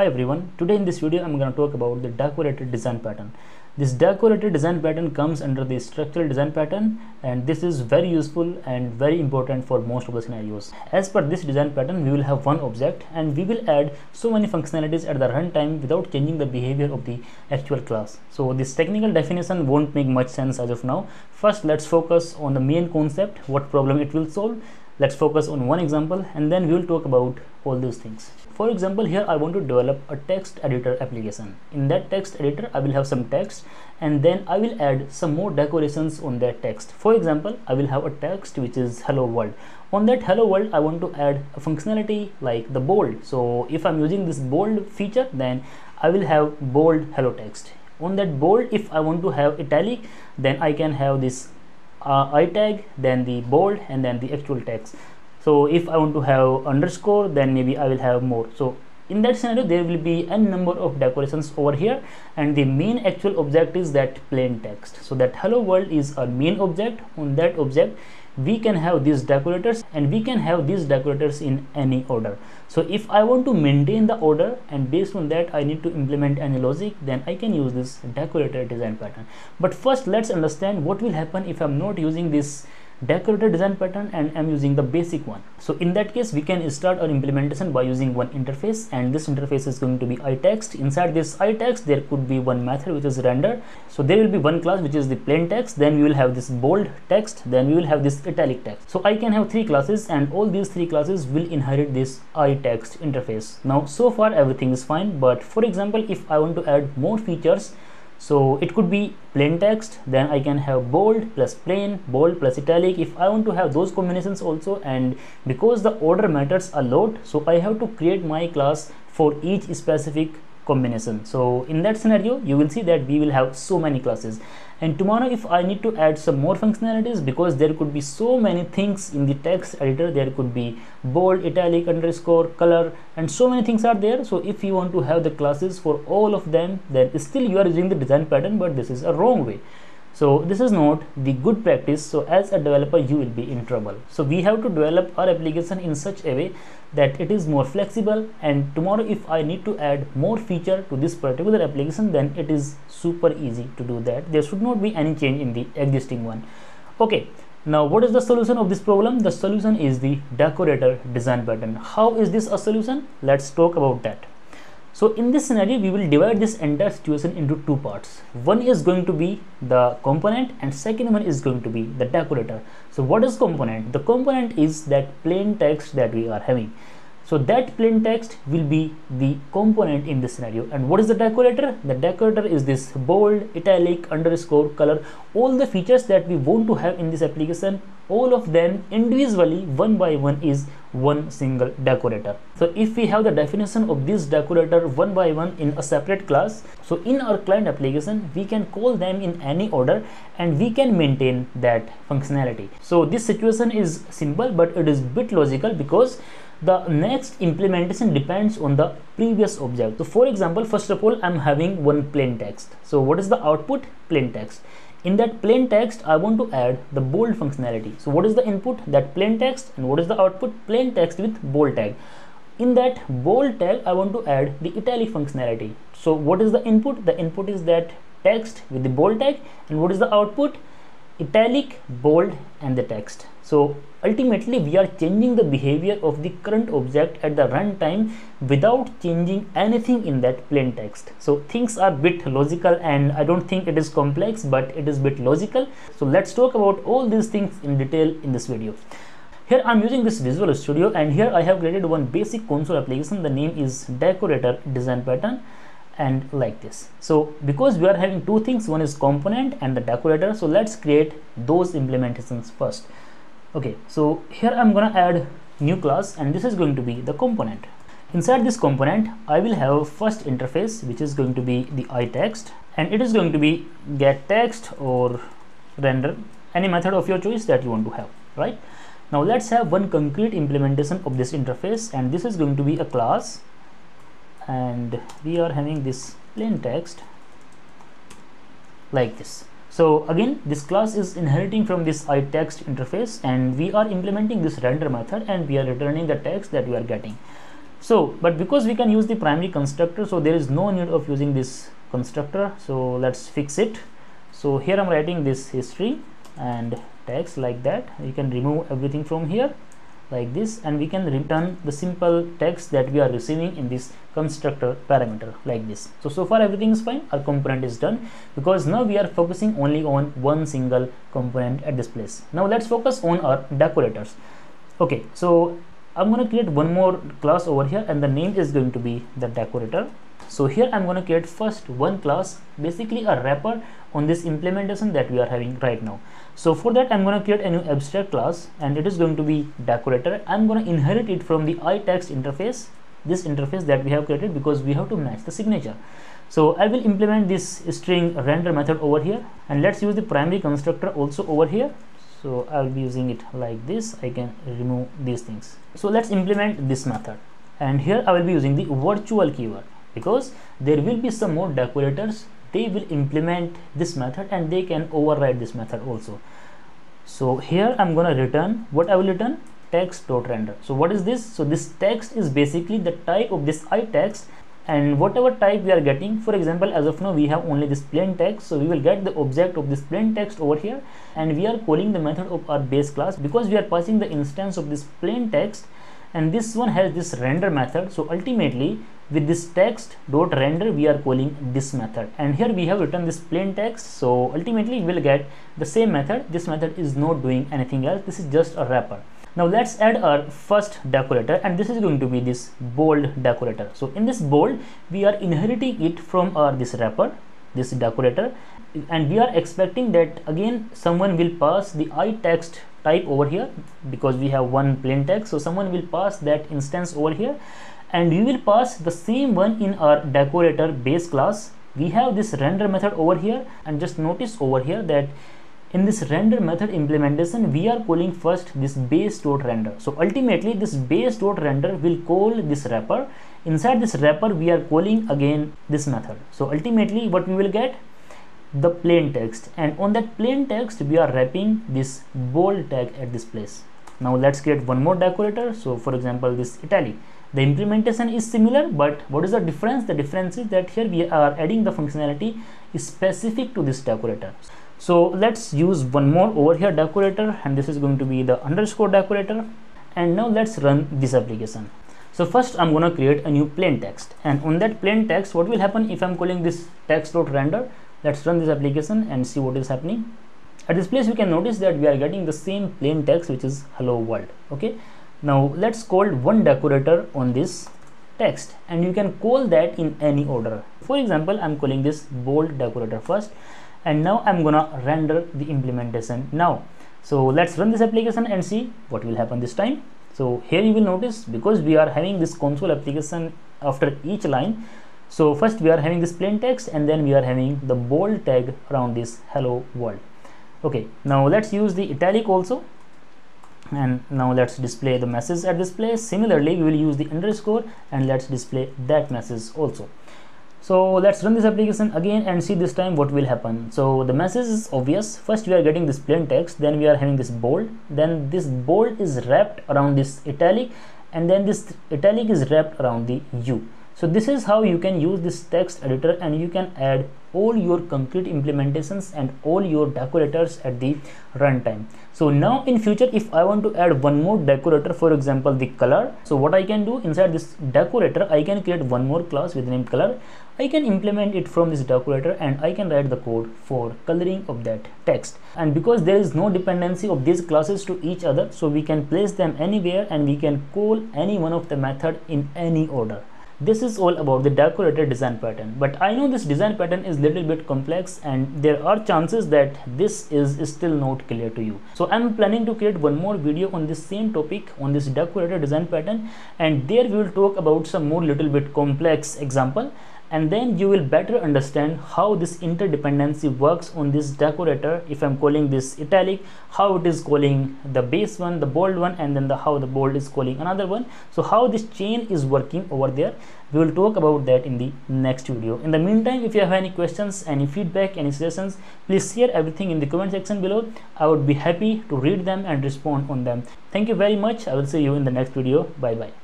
Hi everyone, today in this video I'm going to talk about the decorator design pattern. This decorator design pattern comes under the structural design pattern and this is very useful and very important for most of the scenarios. As per this design pattern we will have one object and we will add so many functionalities at the runtime without changing the behavior of the actual class. So this technical definition won't make much sense as of now. First let's focus on the main concept, what problem it will solve let's focus on one example and then we will talk about all these things. For example here i want to develop a text editor application. In that text editor i will have some text and then i will add some more decorations on that text. For example i will have a text which is hello world. On that hello world i want to add a functionality like the bold. So if i'm using this bold feature then i will have bold hello text. On that bold if i want to have italic then i can have this uh, i tag then the bold and then the actual text so if i want to have underscore then maybe i will have more. So in that scenario there will be a number of decorations over here. And the main actual object is that plain text. So that hello world is a main object. On that object we can have these decorators and we can have these decorators in any order. So if i want to maintain the order and based on that i need to implement any logic then i can use this decorator design pattern. But first let's understand what will happen if i'm not using this decorator design pattern and I'm using the basic one. So in that case, we can start our implementation by using one interface and this interface is going to be itext. Inside this itext, there could be one method which is render. So there will be one class which is the plain text. Then we will have this bold text. Then we will have this italic text. So I can have three classes and all these three classes will inherit this itext interface. Now so far everything is fine. But for example, if I want to add more features, so it could be plain text then i can have bold plus plain bold plus italic. If i want to have those combinations also and because the order matters a lot so i have to create my class for each specific combination so in that scenario you will see that we will have so many classes. And tomorrow if i need to add some more functionalities because there could be so many things in the text editor there could be bold italic underscore color and so many things are there. So if you want to have the classes for all of them then still you are using the design pattern but this is a wrong way so this is not the good practice. So as a developer you will be in trouble. So we have to develop our application in such a way that it is more flexible. And tomorrow if i need to add more feature to this particular application then it is super easy to do that. There should not be any change in the existing one. Okay. Now what is the solution of this problem? The solution is the decorator design pattern how is this a solution? Let's talk about that so in this scenario, we will divide this entire situation into two parts. One is going to be the component and second one is going to be the decorator. So what is component? The component is that plain text that we are having. So that plain text will be the component in this scenario. And what is the decorator? The decorator is this bold, italic, underscore, color, all the features that we want to have in this application, all of them individually one by one is one single decorator. So if we have the definition of this decorator one by one in a separate class, so in our client application, we can call them in any order and we can maintain that functionality. So this situation is simple, but it is bit logical because the next implementation depends on the previous object. So for example first of all i'm having one plain text. So what is the output? Plain text. In that plain text i want to add the bold functionality. So what is the input? That plain text. And what is the output? Plain text with bold tag. In that bold tag i want to add the italic functionality. So what is the input? The input is that text with the bold tag. And what is the output italic bold and the text. So ultimately we are changing the behavior of the current object at the runtime without changing anything in that plain text. So things are bit logical and i don't think it is complex but it is bit logical. So let's talk about all these things in detail in this video. Here i'm using this visual studio and here i have created one basic console application. The name is decorator design pattern and like this. So because we are having two things one is component and the decorator so let's create those implementations first. Okay so here i'm gonna add new class and this is going to be the component. Inside this component i will have first interface which is going to be the itext and it is going to be get text or render any method of your choice that you want to have right? Now let's have one concrete implementation of this interface and this is going to be a class and we are having this plain text like this. So again this class is inheriting from this itext interface and we are implementing this render method and we are returning the text that we are getting. So but because we can use the primary constructor so there is no need of using this constructor. So let's fix it. So here i'm writing this history and text like that. You can remove everything from here like this and we can return the simple text that we are receiving in this constructor parameter like this. So so far everything is fine our component is done because now we are focusing only on one single component at this place. Now let's focus on our decorators. Okay so i'm going to create one more class over here and the name is going to be the decorator. So here i'm going to create first one class basically a wrapper on this implementation that we are having right now so for that i'm going to create a new abstract class and it is going to be decorator i'm going to inherit it from the itext interface this interface that we have created because we have to match the signature. So i will implement this string render method over here and let's use the primary constructor also over here. So i'll be using it like this. I can remove these things. So let's implement this method. And here i will be using the virtual keyword because there will be some more decorators they will implement this method and they can override this method also. So here i'm going to return what i will return text dot render. So what is this? So this text is basically the type of this i text and whatever type we are getting for example as of now we have only this plain text. So we will get the object of this plain text over here and we are calling the method of our base class because we are passing the instance of this plain text and this one has this render method. So ultimately with this text dot render we are calling this method. And here we have written this plain text so ultimately we will get the same method. This method is not doing anything else. This is just a wrapper. Now let's add our first decorator and this is going to be this bold decorator. So in this bold we are inheriting it from our this wrapper this decorator and we are expecting that again someone will pass the i text type over here because we have one plain text. So someone will pass that instance over here and we will pass the same one in our decorator base class. We have this render method over here. And just notice over here that in this render method implementation we are calling first this base dot render. So ultimately this base dot render will call this wrapper. Inside this wrapper we are calling again this method. So ultimately what we will get? The plain text. And on that plain text we are wrapping this bold tag at this place. Now let's create one more decorator. So for example this italic the implementation is similar but what is the difference? The difference is that here we are adding the functionality specific to this decorator. So let's use one more over here decorator and this is going to be the underscore decorator. And now let's run this application. So first i'm going to create a new plain text. And on that plain text what will happen if i'm calling this text render? Let's run this application and see what is happening. At this place you can notice that we are getting the same plain text which is hello world okay now let's call one decorator on this text and you can call that in any order. For example i'm calling this bold decorator first and now i'm gonna render the implementation now. So let's run this application and see what will happen this time. So here you will notice because we are having this console application after each line so first we are having this plain text and then we are having the bold tag around this hello world. Okay now let's use the italic also and now let's display the message at this place similarly we will use the underscore and let's display that message also. So let's run this application again and see this time what will happen. So the message is obvious. First we are getting this plain text. Then we are having this bold. Then this bold is wrapped around this italic. And then this italic is wrapped around the u so this is how you can use this text editor and you can add all your concrete implementations and all your decorators at the runtime. So now in future if i want to add one more decorator for example the color so what i can do inside this decorator i can create one more class with name color. I can implement it from this decorator and i can write the code for coloring of that text. And because there is no dependency of these classes to each other so we can place them anywhere and we can call any one of the method in any order this is all about the decorator design pattern. But i know this design pattern is little bit complex and there are chances that this is still not clear to you. So i'm planning to create one more video on this same topic on this decorator design pattern and there we will talk about some more little bit complex example and then you will better understand how this interdependency works on this decorator if i'm calling this italic how it is calling the base one the bold one and then the how the bold is calling another one. So how this chain is working over there we will talk about that in the next video. In the meantime if you have any questions any feedback any suggestions please share everything in the comment section below. I would be happy to read them and respond on them. Thank you very much. I will see you in the next video. Bye bye